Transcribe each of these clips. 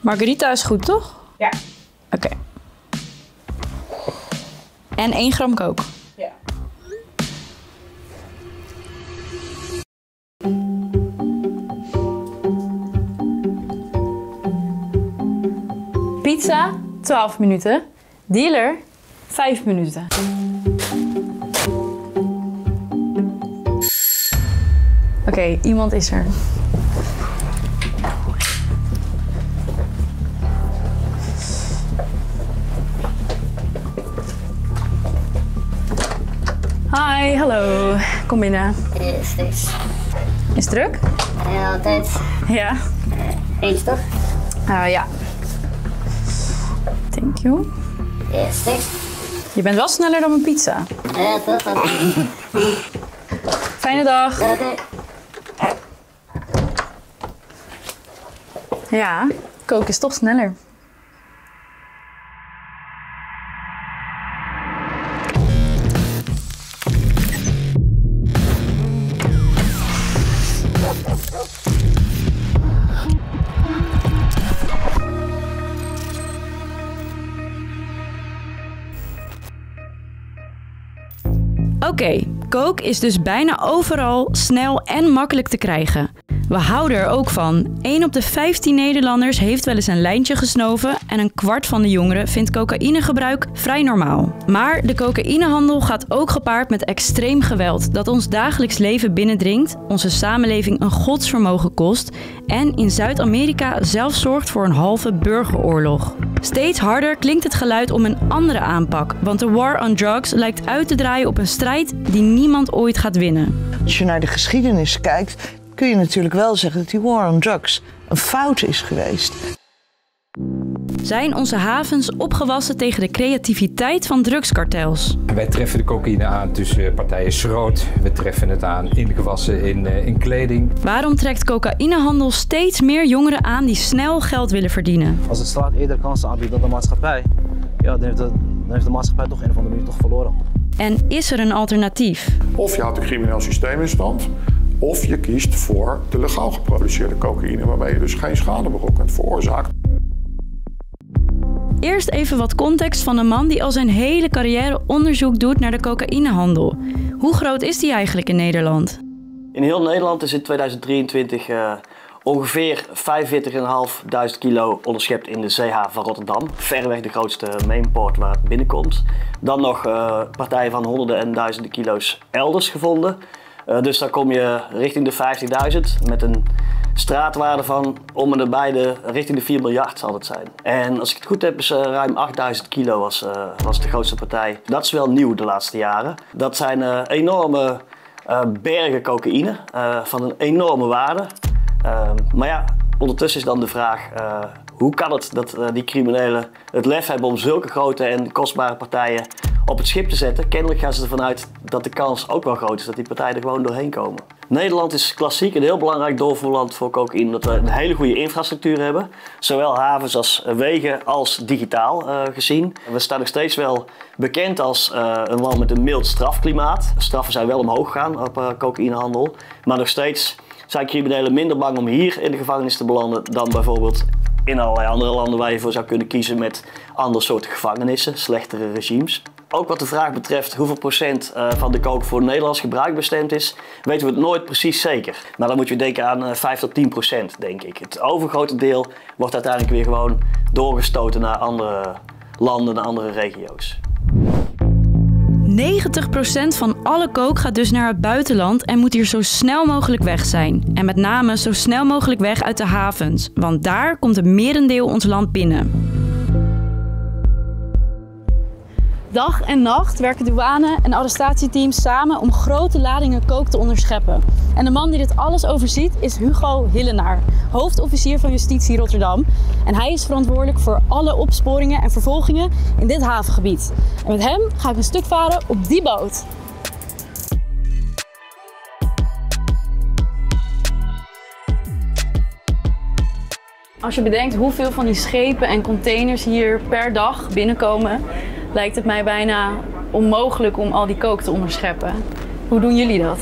Margarita is goed, toch? Ja. Oké. En 1 gram kook. Pizza, 12 minuten. Dealer, 5 minuten. Oké, iemand is er. Hi, hallo. Kom binnen. Is niks. Is het druk? Ja, altijd. Ja. Eens toch? Ah, ja. Thank you. Niks. Je bent wel sneller dan mijn pizza. Fijne dag. Ja, koken is toch sneller. Oké, kook is dus bijna overal snel en makkelijk te krijgen. We houden er ook van. 1 op de 15 Nederlanders heeft wel eens een lijntje gesnoven en een kwart van de jongeren vindt cocaïnegebruik vrij normaal. Maar de cocaïnehandel gaat ook gepaard met extreem geweld dat ons dagelijks leven binnendringt, onze samenleving een godsvermogen kost en in Zuid-Amerika zelfs zorgt voor een halve burgeroorlog. Steeds harder klinkt het geluid om een andere aanpak, want de war on drugs lijkt uit te draaien op een strijd die niemand ooit gaat winnen. Als je naar de geschiedenis kijkt, kun je natuurlijk wel zeggen dat die war on drugs een fout is geweest. Zijn onze havens opgewassen tegen de creativiteit van drugskartels? Wij treffen de cocaïne aan tussen partijen schroot. We treffen het aan in gewassen in, uh, in kleding. Waarom trekt cocaïnehandel steeds meer jongeren aan die snel geld willen verdienen? Als de staat eerder kansen aanbiedt dan de maatschappij, ja, dan, heeft de, dan heeft de maatschappij toch een of andere manier toch verloren. En is er een alternatief? Of je houdt een crimineel systeem in stand, of je kiest voor de legaal geproduceerde cocaïne, waarmee je dus geen schadeberokkend veroorzaakt. Eerst even wat context van een man die al zijn hele carrière onderzoek doet naar de cocaïnehandel. Hoe groot is die eigenlijk in Nederland? In heel Nederland is in 2023 uh, ongeveer 45.500 kilo onderschept in de zeehaven van Rotterdam. Verreweg de grootste mainport waar het binnenkomt. Dan nog uh, partijen van honderden en duizenden kilo's elders gevonden. Uh, dus dan kom je richting de 50.000 met een straatwaarde van om de richting de 4 miljard zal het zijn. En als ik het goed heb is uh, ruim 8000 kilo was, uh, was de grootste partij. Dat is wel nieuw de laatste jaren. Dat zijn enorme bergen cocaïne van een enorme waarde. Maar ja, ondertussen is dan de vraag hoe kan het dat die criminelen het lef hebben om zulke grote en kostbare partijen op het schip te zetten. Kennelijk gaan ze ervan uit dat de kans ook wel groot is dat die partijen er gewoon doorheen komen. Nederland is klassiek een heel belangrijk doorvoerland voor cocaïne, omdat we een hele goede infrastructuur hebben. Zowel havens als wegen als digitaal gezien. We staan nog steeds wel bekend als een land met een mild strafklimaat. Straffen zijn wel omhoog gegaan op cocaïnehandel, maar nog steeds zijn criminelen minder bang om hier in de gevangenis te belanden dan bijvoorbeeld in allerlei andere landen waar je voor zou kunnen kiezen met andere soorten gevangenissen, slechtere regimes. Ook wat de vraag betreft hoeveel procent uh, van de kook voor Nederlands gebruik bestemd is, weten we het nooit precies zeker. Maar dan moet je denken aan uh, 5 tot 10 procent, denk ik. Het overgrote deel wordt uiteindelijk weer gewoon doorgestoten naar andere landen, naar andere regio's. 90% van alle kook gaat dus naar het buitenland en moet hier zo snel mogelijk weg zijn. En met name zo snel mogelijk weg uit de havens, want daar komt het merendeel ons land binnen. Dag en nacht werken douane en arrestatieteams samen om grote ladingen kook te onderscheppen. En de man die dit alles overziet is Hugo Hillenaar, hoofdofficier van Justitie Rotterdam. En hij is verantwoordelijk voor alle opsporingen en vervolgingen in dit havengebied. En met hem ga ik een stuk varen op die boot. Als je bedenkt hoeveel van die schepen en containers hier per dag binnenkomen, lijkt het mij bijna onmogelijk om al die kook te onderscheppen. Hoe doen jullie dat?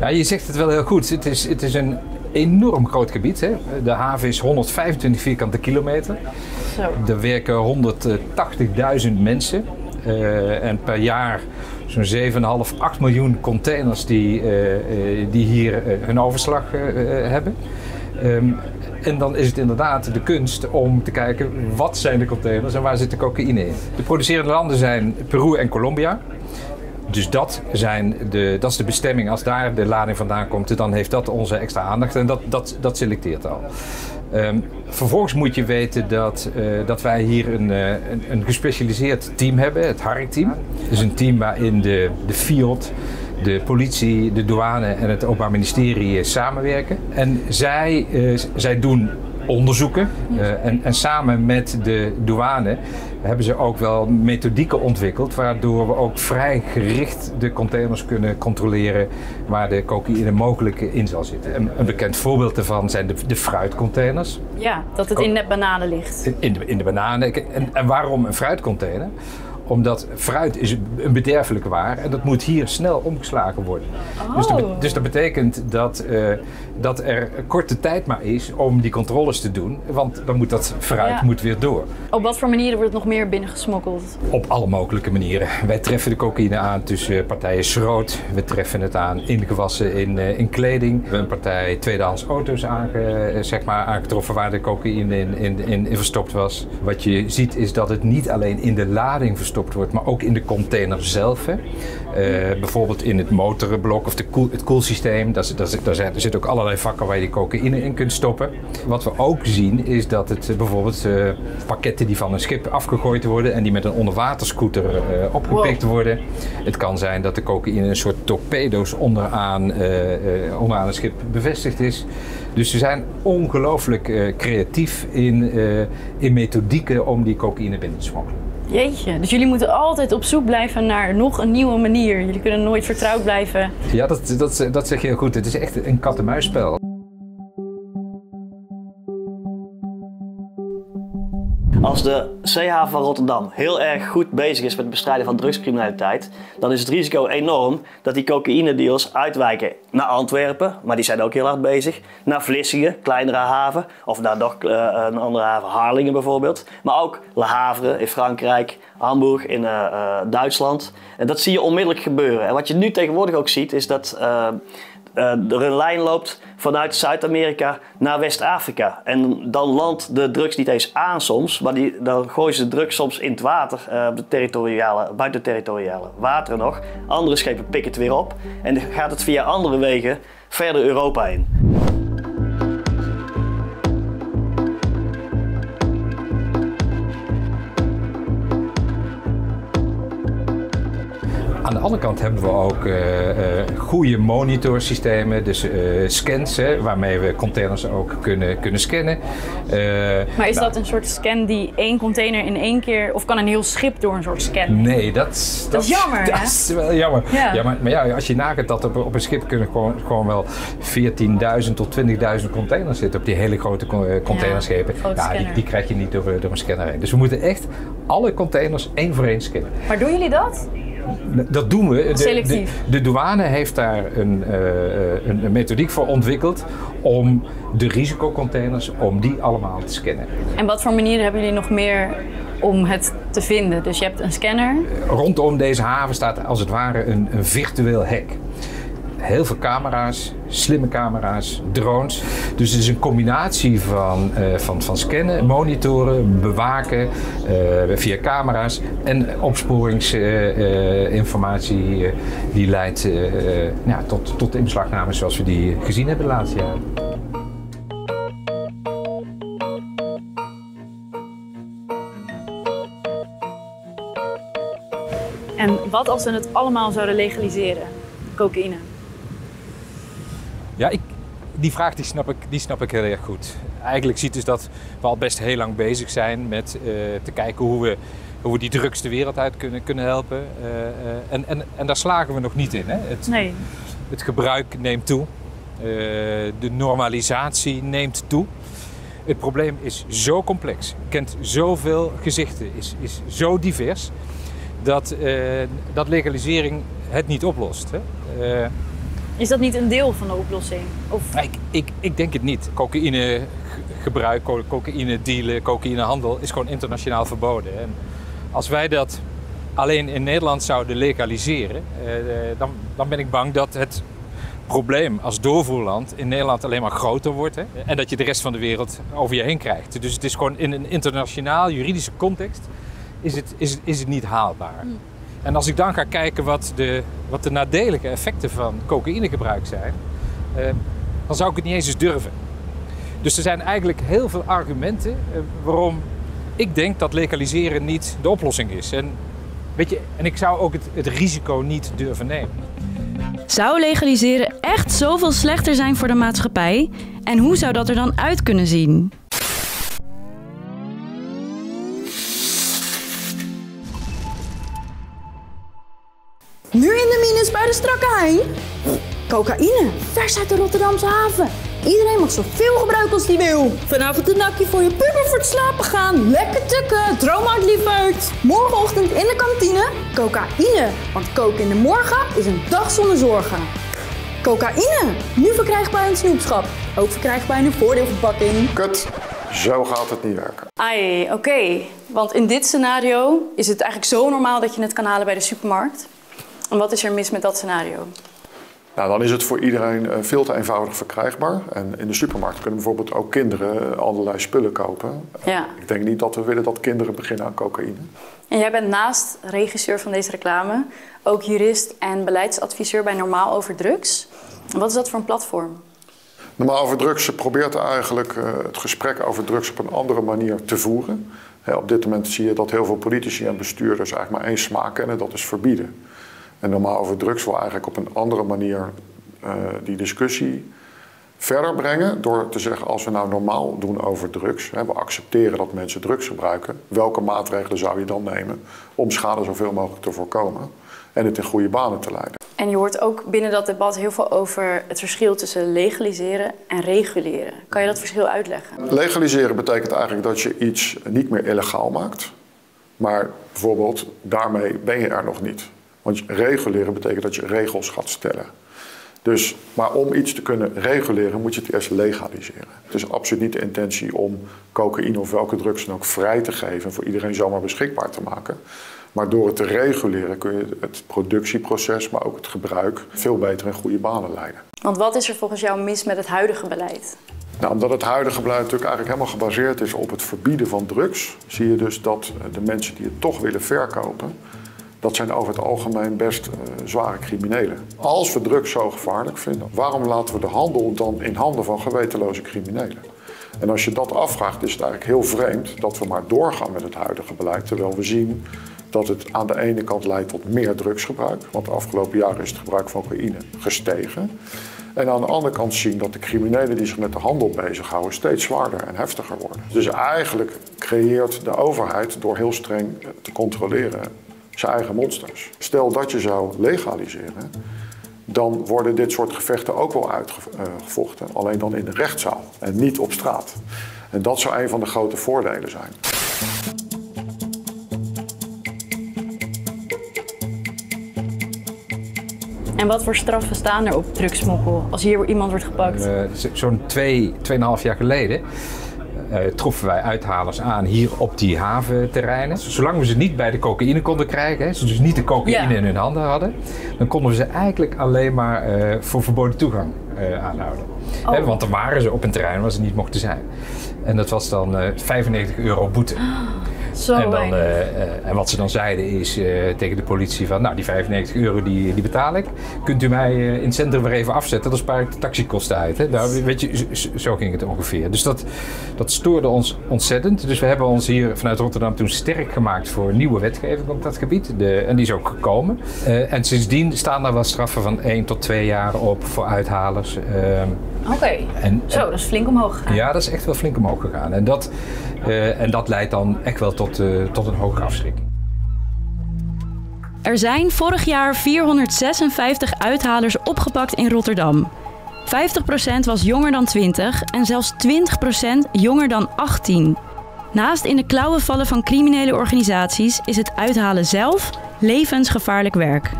Ja, je zegt het wel heel goed. Het is, het is een enorm groot gebied. Hè? De haven is 125 vierkante kilometer. Zo. Er werken 180.000 mensen. Eh, en per jaar zo'n 7,5, 8 miljoen containers die, eh, eh, die hier hun overslag hebben. Ehm, en dan is het inderdaad de kunst om te kijken wat zijn de containers en waar zit de cocaïne in. De producerende landen zijn Peru en Colombia. Dus dat, zijn de, dat is de bestemming. Als daar de lading vandaan komt, dan heeft dat onze extra aandacht. En dat, dat, dat selecteert al. Ehm, vervolgens moet je weten dat, eh, dat wij hier een, eh, een, een gespecialiseerd team hebben, het HARIC-team. Dus een team waarin de, de FIOD, de politie, de douane en het Openbaar Ministerie eh, samenwerken. En zij, eh, zij doen onderzoeken. eh, en, en samen met de douane hebben ze ook wel methodieken ontwikkeld, waardoor we ook vrij gericht de containers kunnen controleren waar de cocaïne mogelijk in zal zitten. Een, een bekend voorbeeld daarvan zijn de, de fruitcontainers. Ja, dat het in de bananen ligt. In de, in de bananen. En, en waarom een fruitcontainer? Omdat fruit is een bederfelijke waar en dat moet hier snel omgeslagen worden. Dus, dat, Oh. dus dat betekent dat, eh, dat er korte tijd maar is om die controles te doen. Want dan moet dat fruit Ja. moet weer door. Op wat voor manieren wordt het nog meer binnengesmokkeld? Op alle mogelijke manieren. Wij treffen de cocaïne aan tussen partijen schroot. We treffen het aan in gewassen, in, eh, in kleding. We hebben een partij tweedehands auto's aange, eh, zeg maar, aangetroffen waar de cocaïne in, in, in, in verstopt was. Wat je ziet is dat het niet alleen in de lading verstopt wordt, maar ook in de container zelf. Hè. Eh, bijvoorbeeld in het motorblok of de koel, het koelsysteem. Daar, daar, er zitten ook allerlei vakken waar je die cocaïne in kunt stoppen. Wat we ook zien is dat het eh, bijvoorbeeld eh, pakketten die van een schip afgegooid worden en die met een onderwaterscooter eh, opgepikt worden. Het kan zijn dat de cocaïne een soort torpedo's onderaan, onderaan een schip bevestigd is. Dus ze zijn ongelooflijk creatief in, in methodieken om die cocaïne binnen te smokkelen. Jeetje, dus jullie moeten altijd op zoek blijven naar nog een nieuwe manier. Jullie kunnen nooit vertrouwd blijven. Ja, dat, dat, dat zeg je heel goed. Het is echt een kat-en-muisspel. Als de CH van Rotterdam heel erg goed bezig is met het bestrijden van drugscriminaliteit, dan is het risico enorm dat die cocaïne-deals uitwijken naar Antwerpen, maar die zijn ook heel hard bezig, naar Vlissingen, kleinere haven, of naar nog eh, een andere haven, Harlingen bijvoorbeeld, maar ook Le Havre in Frankrijk, Hamburg in eh, eh, Duitsland. En dat zie je onmiddellijk gebeuren. En wat je nu tegenwoordig ook ziet, is dat er een lijn loopt vanuit Zuid-Amerika naar West-Afrika. En dan landt de drugs niet eens aan soms, maar die, dan gooien ze de drugs soms in het water, eh, de territoriale, buitenterritoriale wateren nog. Andere schepen pikken het weer op en dan gaat het via andere wegen verder Europa in. Aan de andere kant hebben we ook eh, eh, goede monitorsystemen, dus eh, scans, hè, waarmee we containers ook kunnen, kunnen scannen. Maar is nou, dat een soort scan die één container in één keer... of kan een heel schip door een soort scan? Nee, dat, Dat is jammer, Dat hè? is wel jammer. Ja. Ja. maar, maar ja, als je nagaat dat op, op een schip kunnen gewoon, gewoon wel 14.000 tot 20.000 containers zitten op die hele grote con- containerschepen. Ja, die, scanner. die krijg je niet door, door een scanner heen. Dus we moeten echt alle containers één voor één scannen. Maar doen jullie dat? Dat doen we. De. De, de douane heeft daar een, eh, eh, een, een methodiek voor ontwikkeld om de risicocontainers, om die allemaal te scannen. En wat voor manieren hebben jullie nog meer om het te vinden? Dus je hebt een scanner. Rondom deze haven staat als het ware een, een virtueel hek. Heel veel camera's, slimme camera's, drones. Dus het is een combinatie van, eh, van, van scannen, monitoren, bewaken eh, via camera's en opsporingsinformatie eh, die leidt ja, tot, tot de inbeslagname zoals we die gezien hebben de laatste jaren. En wat als we het allemaal zouden legaliseren? Cocaïne. Ja, ik, die vraag die snap, ik, die snap ik heel erg goed. Eigenlijk ziet dus dat we al best heel lang bezig zijn met eh, te kijken hoe we, hoe we die drugs de wereld uit kunnen, kunnen helpen. Eh, eh, en, en, en daar slagen we nog niet in. Hè? Het, Nee. het gebruik neemt toe. De normalisatie neemt toe. Het probleem is zo complex, kent zoveel gezichten, is, is zo divers, dat, dat legalisering het niet oplost. Hè. Is dat niet een deel van de oplossing? Of ik, ik, ik denk het niet. Cocaïne g- gebruik, co- cocaïne dealen, cocaïnehandel is gewoon internationaal verboden. En als wij dat alleen in Nederland zouden legaliseren, eh, eh, dan, dan ben ik bang dat het probleem als doorvoerland in Nederland alleen maar groter wordt. Hè? En dat je de rest van de wereld over je heen krijgt. Dus het is gewoon in een internationaal juridische context is het, is, is het niet haalbaar. En als ik dan ga kijken wat de, wat de nadelige effecten van cocaïnegebruik zijn, eh, dan zou ik het niet eens eens durven. Dus er zijn eigenlijk heel veel argumenten eh, waarom ik denk dat legaliseren niet de oplossing is. En, weet je, en ik zou ook het, het risico niet durven nemen. zou legaliseren echt zoveel slechter zijn voor de maatschappij? En hoe zou dat er dan uit kunnen zien? Hein. Cocaïne, vers uit de Rotterdamse haven. Iedereen mag zoveel gebruiken als die wil. Vanavond een nakje voor je puber voor het slapen gaan. Lekker tukken, droom uit. Morgenochtend in de kantine, cocaïne. Want koken in de morgen is een dag zonder zorgen. Cocaïne, nu verkrijgbaar in snoepschap. Ook verkrijgbaar in een voordeelverpakking. Kut, zo gaat het niet werken. Ai, oké. Want in dit scenario is het eigenlijk zo normaal dat je het kan halen bij de supermarkt. En wat is er mis met dat scenario? Nou, dan is het voor iedereen eh, veel te eenvoudig verkrijgbaar. En in de supermarkt kunnen bijvoorbeeld ook kinderen eh, allerlei spullen kopen. Ja. Ik denk niet dat we willen dat kinderen beginnen aan cocaïne. En jij bent naast regisseur van deze reclame ook jurist en beleidsadviseur bij Normaal over Drugs. Wat is dat voor een platform? Normaal over drugs probeert eigenlijk eh, het gesprek over drugs op een andere manier te voeren. Op dit moment zie je dat heel veel politici en bestuurders eigenlijk maar één smaak kennen, dat is verbieden. En normaal over drugs wil eigenlijk op een andere manier eh, die discussie verder brengen door te zeggen als we nou normaal doen over drugs, hè, we accepteren dat mensen drugs gebruiken, welke maatregelen zou je dan nemen om schade zoveel mogelijk te voorkomen en het in goede banen te leiden. En je hoort ook binnen dat debat heel veel over het verschil tussen legaliseren en reguleren. Kan je dat verschil uitleggen? Legaliseren betekent eigenlijk dat je iets niet meer illegaal maakt. Maar bijvoorbeeld, daarmee ben je er nog niet. Want reguleren betekent dat je regels gaat stellen. Dus, maar om iets te kunnen reguleren moet je het eerst legaliseren. Het is absoluut niet de intentie om cocaïne of welke drugs dan ook vrij te geven en voor iedereen zomaar beschikbaar te maken. Maar door het te reguleren kun je het productieproces, maar ook het gebruik veel beter in goede banen leiden. Want wat is er volgens jou mis met het huidige beleid? Nou, omdat het huidige beleid natuurlijk eigenlijk helemaal gebaseerd is op het verbieden van drugs, zie je dus dat de mensen die het toch willen verkopen, dat zijn over het algemeen best eh, zware criminelen. Als we drugs zo gevaarlijk vinden, waarom laten we de handel dan in handen van gewetenloze criminelen? En als je dat afvraagt, is het eigenlijk heel vreemd dat we maar doorgaan met het huidige beleid, terwijl we zien dat het aan de ene kant leidt tot meer drugsgebruik, want de afgelopen jaren is het gebruik van cocaïne gestegen. En aan de andere kant zien dat de criminelen die zich met de handel bezighouden steeds zwaarder en heftiger worden. Dus eigenlijk creëert de overheid door heel streng te controleren zijn eigen monsters. Stel dat je zou legaliseren, dan worden dit soort gevechten ook wel uitgevochten, alleen dan in de rechtszaal en niet op straat. En dat zou een van de grote voordelen zijn. En wat voor straffen staan er op drugsmokkel als hier iemand wordt gepakt? Eh, zo- Zo'n twee, tweeënhalf jaar geleden eh, troffen wij uithalers aan hier op die haventerreinen. Zolang we ze niet bij de cocaïne konden krijgen, hè, ze dus niet de cocaïne Ja. in hun handen hadden, dan konden we ze eigenlijk alleen maar eh, voor verboden toegang eh, aanhouden. Hè, want dan waren ze op een terrein waar ze niet mochten zijn. En dat was dan eh 95 euro boete. Zo En, dan, eh, eh, en wat ze dan zeiden is eh, tegen de politie van, nou die 95 euro die, die betaal ik. Kunt u mij in het centrum weer even afzetten, dan spaar ik de taxikosten uit. Hè? Nou, weet je, zo, ging het ongeveer. Dus dat, dat stoorde ons ontzettend. Dus we hebben ons hier vanuit Rotterdam toen sterk gemaakt voor nieuwe wetgeving op dat gebied. De, en die is ook gekomen. En sindsdien staan daar wel straffen van 1 tot 2 jaar op voor uithalers. Ehm, Oké, en, zo, dat is flink omhoog gegaan. ja, dat is echt wel flink omhoog gegaan. En dat, eh, en dat leidt dan echt wel tot, eh, tot een hogere afschrikking. Er zijn vorig jaar 456 uithalers opgepakt in Rotterdam. 50% was jonger dan 20 en zelfs 20% jonger dan 18. Naast in de klauwen vallen van criminele organisaties is het uithalen zelf levensgevaarlijk werk.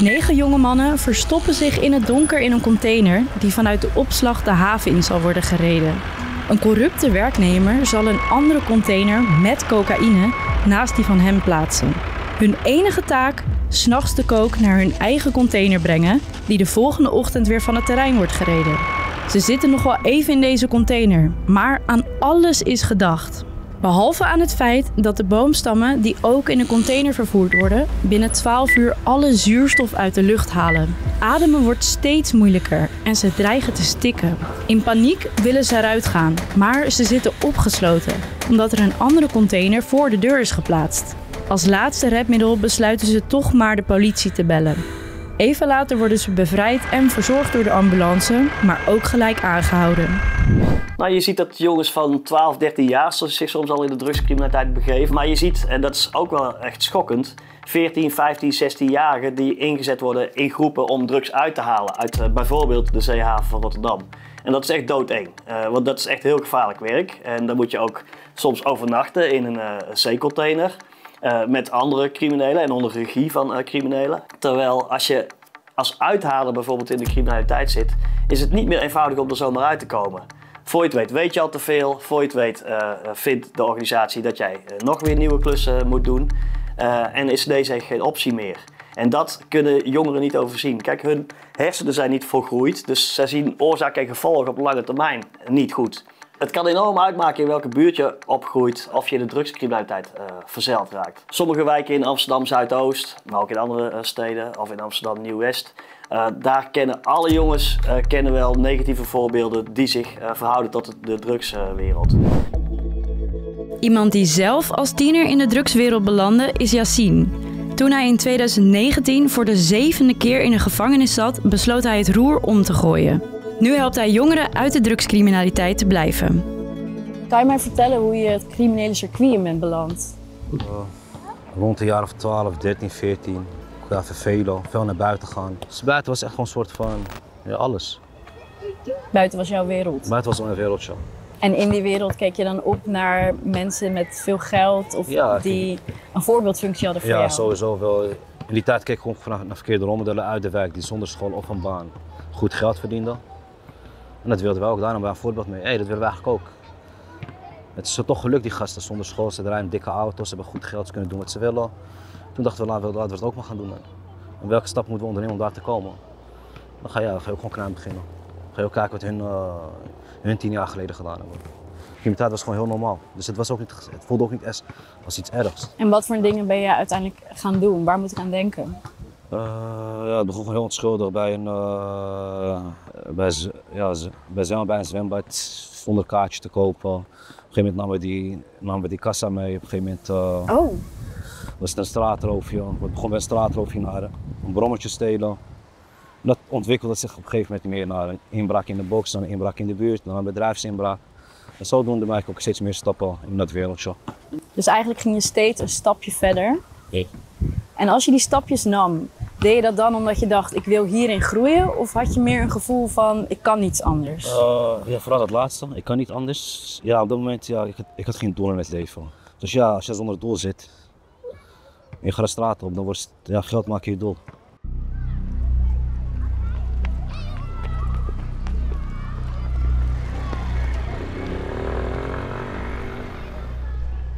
Negen jonge mannen verstoppen zich in het donker in een container die vanuit de opslag de haven in zal worden gereden. Een corrupte werknemer zal een andere container met cocaïne naast die van hem plaatsen. Hun enige taak: s'nachts de kook naar hun eigen container brengen, die de volgende ochtend weer van het terrein wordt gereden. Ze zitten nog wel even in deze container, maar aan alles is gedacht. Behalve aan het feit dat de boomstammen die ook in een container vervoerd worden, binnen 12 uur alle zuurstof uit de lucht halen. Ademen wordt steeds moeilijker en ze dreigen te stikken. In paniek willen ze eruit gaan, maar ze zitten opgesloten, omdat er een andere container voor de deur is geplaatst. Als laatste redmiddel besluiten ze toch maar de politie te bellen. Even later worden ze bevrijd en verzorgd door de ambulance, maar ook gelijk aangehouden. Nou, je ziet dat jongens van 12, 13 jaar zich soms al in de drugscriminaliteit begeven. Maar je ziet, en dat is ook wel echt schokkend, 14, 15, 16-jarigen die ingezet worden in groepen om drugs uit te halen. Uit uh, bijvoorbeeld de zeehaven van Rotterdam. En dat is echt doodeng, uh, want dat is echt heel gevaarlijk werk. En dan moet je ook soms overnachten in een uh, zeecontainer. met andere criminelen en onder regie van criminelen. Terwijl als je als uithaler bijvoorbeeld in de criminaliteit zit, is het niet meer eenvoudig om er zomaar uit te komen. Voor je het weet weet je al te veel. Voor je het weet uh, vindt de organisatie dat jij uh, nog weer nieuwe klussen moet doen. En is deze geen optie meer. En dat kunnen jongeren niet overzien. Kijk, hun hersenen zijn niet volgroeid. Dus zij zien oorzaak en gevolg op lange termijn niet goed. Het kan enorm uitmaken in welke buurt je opgroeit of je de drugscriminaliteit uh, verzeild raakt. Sommige wijken in Amsterdam Zuidoost, maar ook in andere steden of in Amsterdam Nieuw-West, uh, daar kennen alle jongens uh, kennen wel negatieve voorbeelden die zich uh, verhouden tot de drugswereld. Iemand die zelf als tiener in de drugswereld belandde is Yassine. Toen hij in 2019 voor de zevende keer in een gevangenis zat, besloot hij het roer om te gooien. Nu helpt hij jongeren uit de drugscriminaliteit te blijven. Kan je mij vertellen hoe je het criminele circuit in bent beland? rond de jaar of 12, 13, 14 ja, vervelen, veel naar buiten gaan. Dus buiten was echt gewoon een soort van ja, alles. Buiten was jouw wereld? Buiten was een wereldje. En in die wereld keek je dan op naar mensen met veel geld of ja, die een voorbeeldfunctie hadden voor ja, jou? Ja, sowieso wel. In die tijd keek ik gewoon naar, naar verkeerde rolmodellen uit de wijk die zonder school of een baan goed geld verdienden. En dat wilden wij ook, daarom bij een voorbeeld mee. Hé, hey, dat willen wij eigenlijk ook. Het is toch gelukt, die gasten zonder school. Ze rijden dikke auto's, ze hebben goed geld, ze kunnen doen wat ze willen. Toen dachten we, laten we, laten we het ook maar gaan doen. En welke stap moeten we ondernemen om daar te komen? Dan ga je, ga je ook gewoon klein beginnen. Dan ga je ook kijken wat hun, uh, hun tien jaar geleden gedaan hebben. Criminaliteit was gewoon heel normaal. Dus het, was ook niet, het voelde ook niet als, als iets ergs. En wat voor dingen ben je uiteindelijk gaan doen? Waar moet ik aan denken? Uh, ja, het begon gewoon heel onschuldig bij een, uh, bij, ja, bij, bij een zwembad zonder kaartje te kopen. Op een gegeven moment namen we die, namen we die kassa mee. Op een gegeven moment oh. Was het een straatroofje. We begonnen bij een straatroofje naar een brommetje stelen. Dat ontwikkelde zich op een gegeven moment meer naar een inbraak in de box, dan een inbraak in de buurt, dan een bedrijfsinbraak. En zodoende maak ik ook steeds meer stappen in dat wereldje. Dus eigenlijk ging je steeds een stapje verder. Ja. En als je die stapjes nam, deed je dat dan omdat je dacht ik wil hierin groeien? Of had je meer een gevoel van ik kan niets anders? Uh, ja, vooral het laatste. Ik kan niet anders. Ja, op dat moment ja, ik, had, ik had geen doel in het leven. Dus ja, als je zonder doel zit je gaat de straat op, dan wordt ja, geld maak je je doel.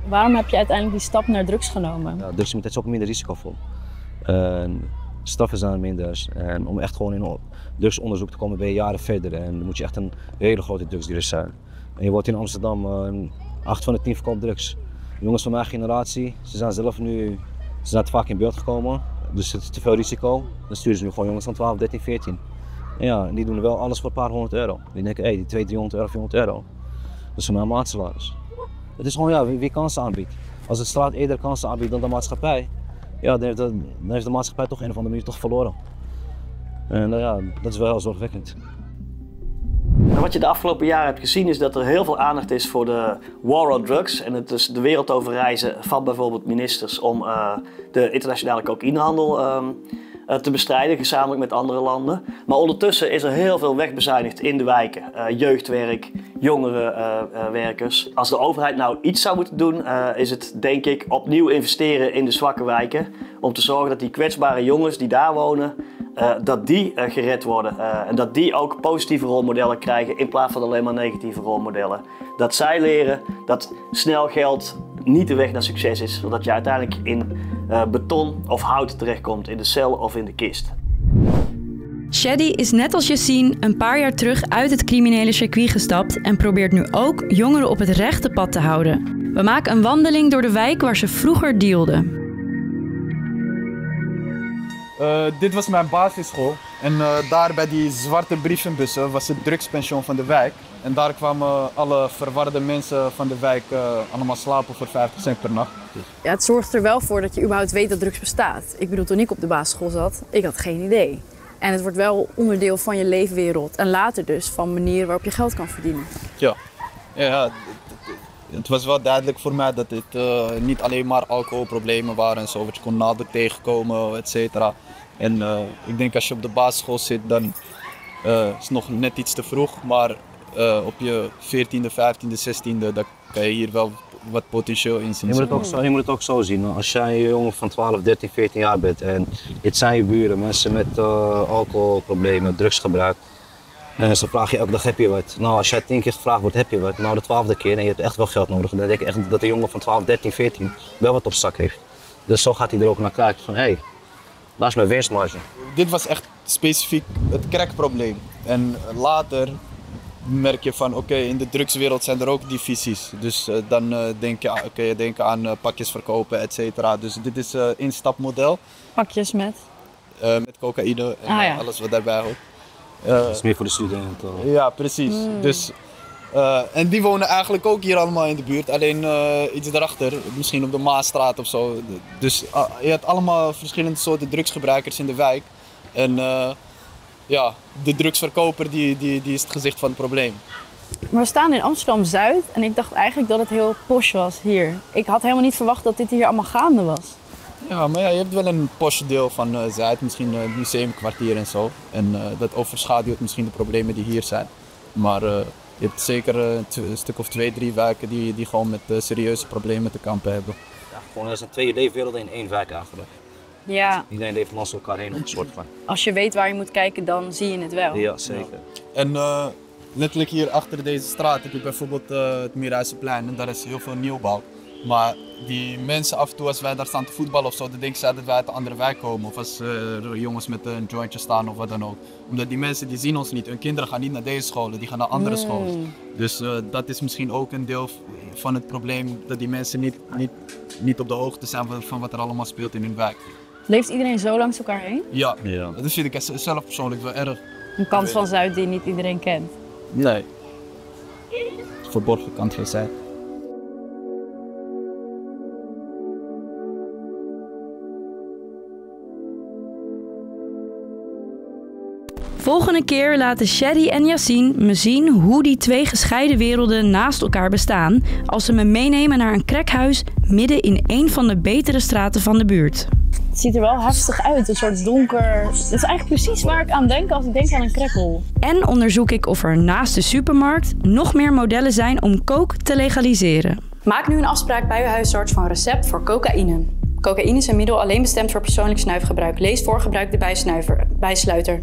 Waarom heb je uiteindelijk die stap naar drugs genomen? Ja, drugs is ook minder risicovol. En straffen zijn minder. En om echt gewoon in drugsonderzoek te komen ben je jaren verder. En dan moet je echt een hele grote drugsdealer zijn. En je wordt in Amsterdam uh, 8 van de 10 verkoopt drugs. Jongens van mijn generatie, ze zijn zelf nu ze zijn te vaak in beeld gekomen. Dus het is te veel risico. Dan sturen ze nu gewoon jongens van 12, 13, 14. En ja, die doen wel alles voor een paar honderd euro. Die denken, hé, hey, die 200, 300 euro, 400 euro. Dat is een maandsalaris. Het is gewoon ja, wie, wie kansen aanbiedt. Als de straat eerder kansen aanbiedt dan de maatschappij, ja, dan, heeft de, de maatschappij toch een of andere manier toch verloren. En uh, ja, dat is wel heel zorgwekkend. Wat je de afgelopen jaren hebt gezien is dat er heel veel aandacht is voor de war on drugs. En het is de wereld over reizen van bijvoorbeeld ministers om uh, de internationale cocaïnehandel um, eh, te bestrijden, gezamenlijk met andere landen. Maar ondertussen is er heel veel wegbezuinigd in de wijken. Uh, jeugdwerk, jongerenwerkers. Als de overheid nou iets zou moeten doen, is het denk ik opnieuw investeren in de zwakke wijken. Om te zorgen dat die kwetsbare jongens die daar wonen, dat die gered worden. en dat die ook positieve rolmodellen krijgen in plaats van alleen maar negatieve rolmodellen. Dat zij leren dat snel geld niet de weg naar succes is, zodat je uiteindelijk in uh, beton of hout terechtkomt, in de cel of in de kist. Shady is net als Yassine een paar jaar terug uit het criminele circuit gestapt en probeert nu ook jongeren op het rechte pad te houden. We maken een wandeling door de wijk waar ze vroeger dealden. Uh, dit was mijn basisschool. En uh, daar bij die zwarte brievenbussen was het drugspension van de wijk. En daar kwamen alle verwarde mensen van de wijk uh, allemaal slapen voor 50 cent per nacht. Ja, het zorgt er wel voor dat je überhaupt weet dat drugs bestaat. Ik bedoel, toen ik op de basisschool zat, ik had geen idee. En het wordt wel onderdeel van je leefwereld. En later dus van manieren waarop je geld kan verdienen. Ja, ja het was wel duidelijk voor mij dat dit uh, niet alleen maar alcoholproblemen waren en zo. Wat je kon nader tegenkomen, et cetera. En uh, ik denk als je op de basisschool zit, dan uh, is het nog net iets te vroeg. Maar op je 14e, 15e, 16e, dan kan je hier wel wat potentieel in zien. Je moet, het ook zo, je moet het ook zo zien. Als jij een jongen van 12, 13, 14 jaar bent en het zijn je buren, mensen met alcoholproblemen, drugsgebruik. En ze vragen je elke dag, heb je wat? Nou, als jij tien keer gevraagd wordt, heb je wat? Nou, de twaalfde keer en je hebt echt wel geld nodig. Dan denk ik echt dat een jongen van 12, 13, 14 wel wat op zak heeft. Dus zo gaat hij er ook naar kijken van, hé, hey, dat is mijn winstmarge. Dit was echt specifiek het crackprobleem. En later merk je van oké, in de drugswereld zijn er ook divisies. Dus uh, dan uh, denk je, okay, je denken aan uh, pakjes verkopen, et cetera. Dus dit is een instapmodel. Pakjes met? met cocaïne en ah, ja. alles wat daarbij hoort. Dat is meer voor de studenten. Ja, precies. Hmm. Dus, en die wonen eigenlijk ook hier allemaal in de buurt. Alleen iets daarachter, misschien op de Maasstraat of zo. Dus je hebt allemaal verschillende soorten drugsgebruikers in de wijk. En ja, de drugsverkoper die, die, die is het gezicht van het probleem. Maar we staan in Amsterdam-Zuid en ik dacht eigenlijk dat het heel posh was hier. Ik had helemaal niet verwacht dat dit hier allemaal gaande was. Ja, maar ja, je hebt wel een posh deel van uh, Zuid, misschien uh, het museumkwartier en zo. En uh, dat overschaduwt misschien de problemen die hier zijn. Maar je hebt zeker een stuk of twee, drie wijken die, die gewoon met serieuze problemen te kampen hebben. Ja, gewoon er zijn twee leefwerelden in één wijk eigenlijk. Ja. Iedereen leeft langs elkaar heen op een soort van. Als je weet waar je moet kijken, dan zie je het wel. Ja, zeker. En uh, letterlijk hier achter deze straat heb je bijvoorbeeld uh, het Mieruizenplein en daar is heel veel nieuwbouw. Maar die mensen af en toe, als wij daar staan te voetballen of zo, dan denken ze dat wij uit een andere wijk komen. Of als uh, jongens met een jointje staan of wat dan ook. Omdat die mensen die zien ons niet. Hun kinderen gaan niet naar deze scholen, die gaan naar andere scholen. Dus uh, dat is misschien ook een deel van het probleem. Dat die mensen niet, niet, niet op de hoogte zijn van, van wat er allemaal speelt in hun wijk. Leeft iedereen zo langs elkaar heen? Ja, Ja. dat vind ik zelf persoonlijk wel erg. Een kant van Zuid die niet iedereen kent. Nee. Verborgen kant van zij. Volgende keer laten Shady en Yassine me zien hoe die twee gescheiden werelden naast elkaar bestaan als ze me meenemen naar een crackhuis midden in een van de betere straten van de buurt. Het ziet er wel heftig uit, een soort donker. Dat is eigenlijk precies waar ik aan denk als ik denk aan een crackle. En onderzoek ik of er naast de supermarkt nog meer modellen zijn om coke te legaliseren. Maak nu een afspraak bij uw huisarts voor een recept voor cocaïne. Cocaïne is een middel alleen bestemd voor persoonlijk snuifgebruik. Lees voor gebruik de bijsnuiver, bijsluiter.